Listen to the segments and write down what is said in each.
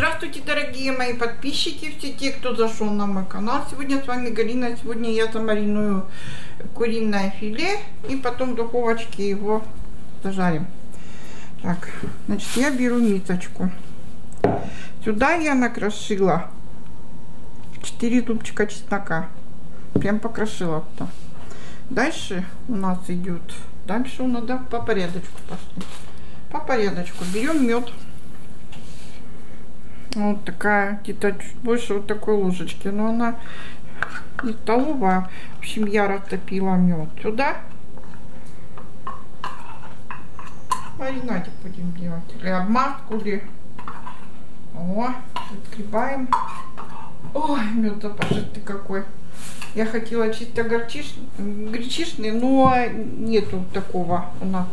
Здравствуйте, дорогие мои подписчики, все те, кто зашел на мой канал. Сегодня с вами Галина. Сегодня я замариную куриное филе и потом в духовочке его зажарим. Так, значит, я беру мисочку. Сюда я накрошила 4 зубчика чеснока. Прям покрошила-то. Дальше у нас идет, дальше да, по порядочку пошли. По порядочку берем мед. Вот такая, где-то чуть больше вот такой ложечки. Но она не столовая. В общем, я растопила мед. Сюда маринаде будем делать. Или обмазку, или... О, открываем. Ой, мед запашистый какой. Я хотела чисто горчиш... гречишный, но нету такого у нас.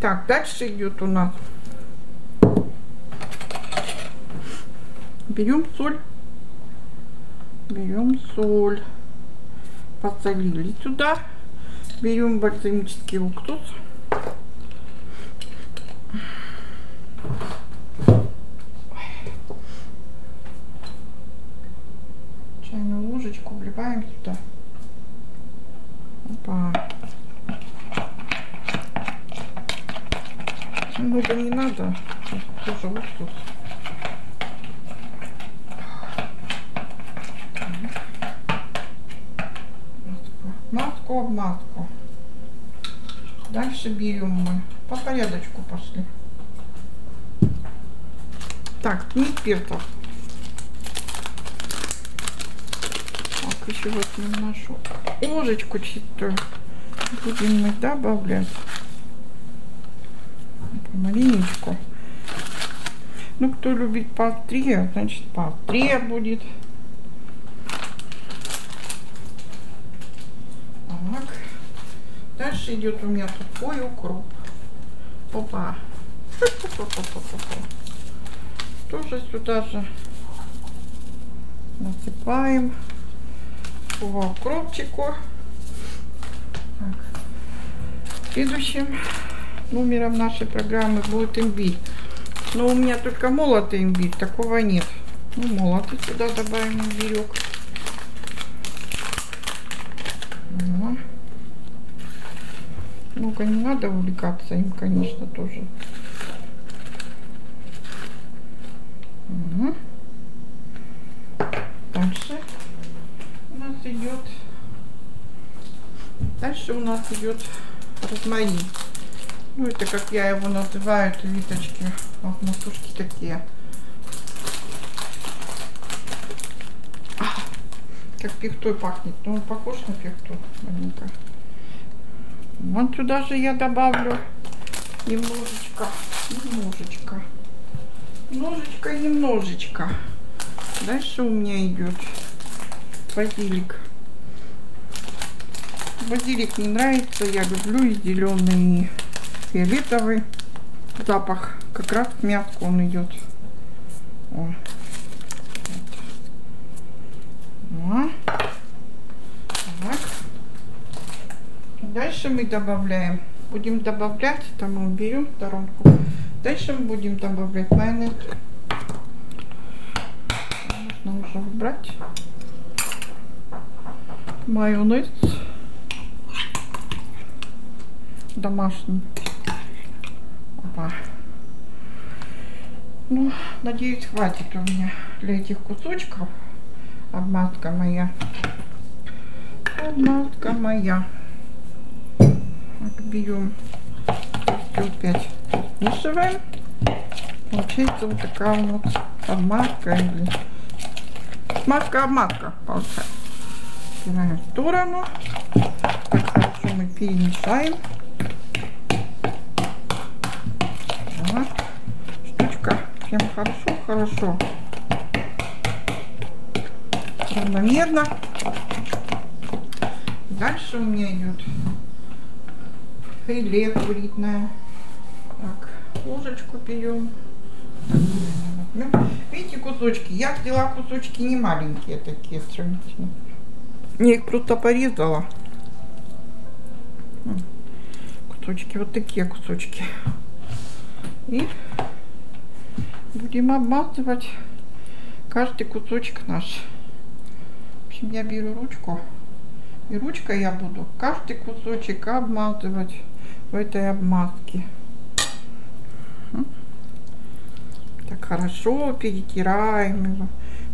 Так, дальше идет у нас. Берем соль. Берем соль. Посолили сюда. Берем бальзамический уксус. чайную ложечку вливаем сюда. Опа. Много не надо, тоже уксус. Маску, обмазку. Дальше берем мы. По порядочку пошли. Так, не перцев. еще вот нашу ложечку чистую будем мы добавлять маленечку. Ну, кто любит поострее, значит поострее будет. Так. Дальше идет у меня тупой укроп. Опа. Тоже сюда же насыпаем по укропчику. Следующим номером нашей программы будет имбирь. Но у меня только молотый имбирь, такого нет. Ну, молотый сюда добавим имбирек. Ну-ка, не надо увлекаться им, конечно, тоже. Угу. Дальше идет. Дальше у нас идет розмарин. Ну, это как я его называю, это виточки. Вот макушки такие. как пихтой пахнет. Ну, он похож на пихту маленько. Вот сюда же я добавлю немножечко, немножечко, немножечко, немножечко. Дальше у меня идет базилик. Базилик не нравится, я люблю и зеленый, и фиолетовый запах. Как раз к мяску он идет. О. Вот. Так. Дальше мы добавляем, будем добавлять, там уберем сторонку. Дальше мы будем добавлять майонез. Можно уже убрать майонез домашний. Опа. Ну, надеюсь, хватит у меня для этих кусочков. Обмазка моя. Обмазка моя. Так, берем все опять смешиваем. Получается вот такая вот обмазка или маска-обмазка получается убираем в сторону. Так хорошо мы перемешаем. Вот. Штучка прям хорошо-хорошо. Равномерно. Дальше у меня идет филе куриное. Так, ложечку берем. Видите кусочки? Я взяла кусочки не маленькие такие сравнительно. Я их просто порезала. Кусочки, вот такие кусочки. И будем обматывать каждый кусочек наш. В общем, я беру ручку. И ручкой я буду каждый кусочек обматывать в этой обматке. Так хорошо перетираем его.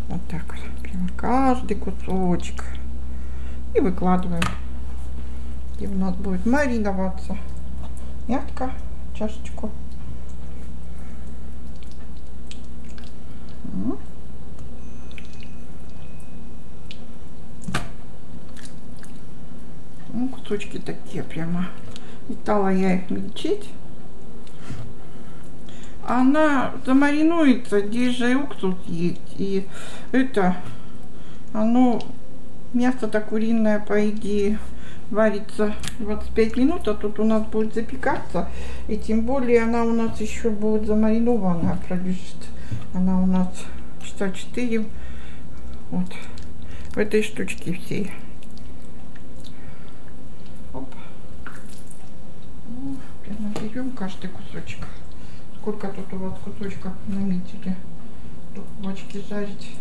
Вот так вот. Прямо каждый кусочек. И выкладываем. И у нас будет мариноваться. Мягко. Чашечку. Ну, кусочки такие прямо. И стала я их мельчить. Она замаринуется, здесь же уксус есть. И это, оно, мясо-то куриное, по идее, варится 25 минут, а тут у нас будет запекаться. И тем более она у нас еще будет замаринованная, пролежит. Она у нас часа 4 вот в этой штучке всей. Оп. Ну, прямо берем каждый кусочек. Сколько тут у вас кусочков наметили? Духовочки жарить.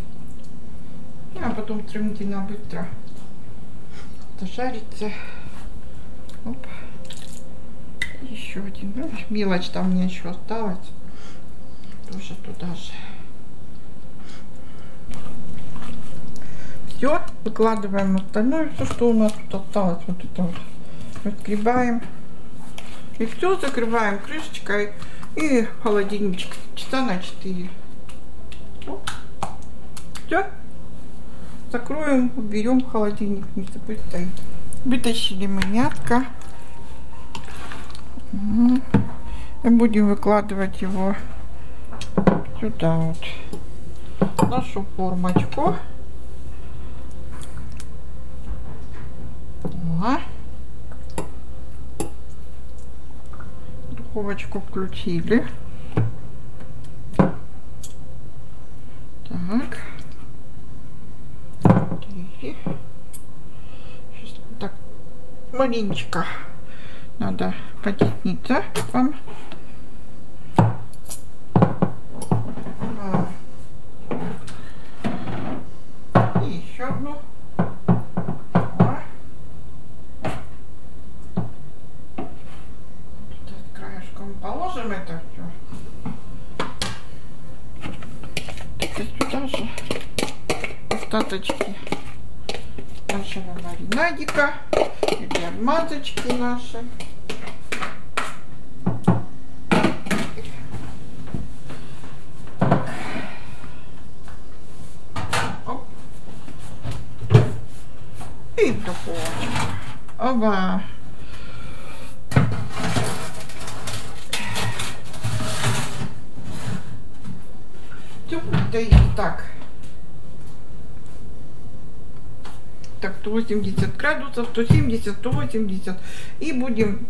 А потом стремительно быстро жарится. Оп. Еще один. Ну, мелочь там мне еще осталась. Тоже туда же. Все, выкладываем остальное, все, что у нас тут осталось. Вот это вот. Разгребаем. И все закрываем крышечкой. И холодильничек часа на 4. Все. Закроем, уберем холодильник, не пусть стоит. Вытащили мятка. И будем выкладывать его сюда вот. Нашу формочку. О. Духовочку включили. Так. Сейчас так маленечко надо потесниться вам. Остаточки нашего маринадика или обмазочки наши. И в духовочку. Оба. Все, так. так 180 градусов, 170, 180. И будем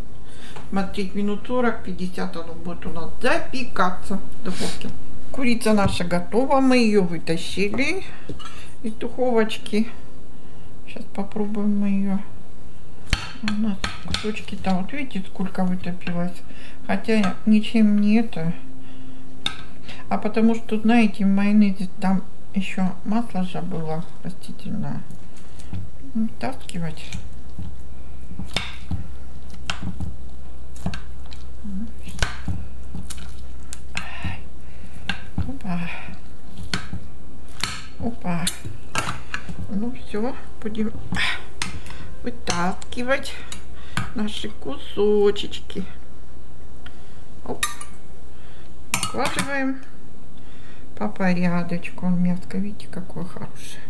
смотреть минут 40-50 оно будет у нас запекаться в духовке. Курица наша готова, мы ее вытащили из духовочки. Сейчас попробуем мы ее. У нас кусочки там, вот видите, сколько вытопилось. Хотя ничем не это. А потому что, знаете, в майонезе там еще масло же было растительное вытаскивать. Опа. Опа. Ну все, будем вытаскивать наши кусочки. Оп. Выкладываем по порядочку. Он мяско, видите, какой хороший.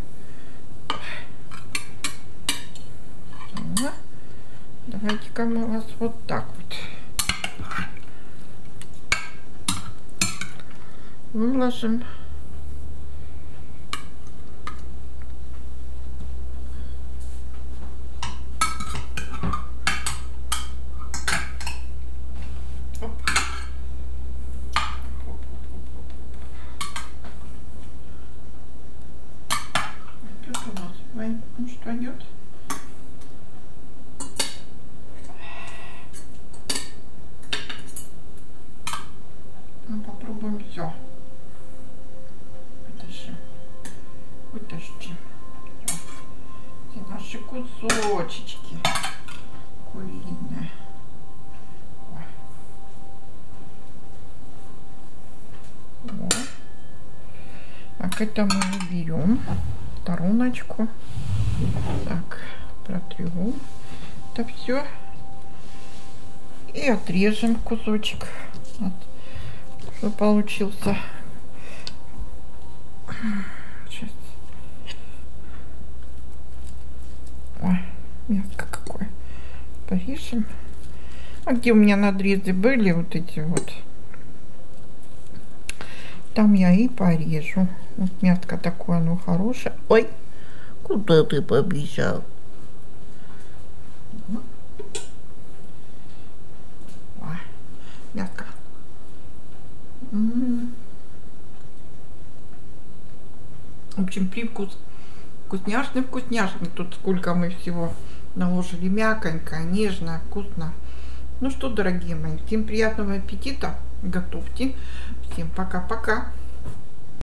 Давайте-ка мы вас вот так вот выложим. Так, это мы берем стороночку. Так, протрем это все. И отрежем кусочек. Вот, что получился. Сейчас. Ой, мягко какое. Порежем. А где у меня надрезы были вот эти вот? Там я и порежу. Вот мятка такое, оно хорошее. Ой, куда ты побежал? Ой, мятка. М-м-м. В общем, привкус вкусняшный, вкусняшный. Тут сколько мы всего наложили. Мяконько, нежно, вкусно. Ну что, дорогие мои, всем приятного аппетита. Готовьте. Всем пока-пока.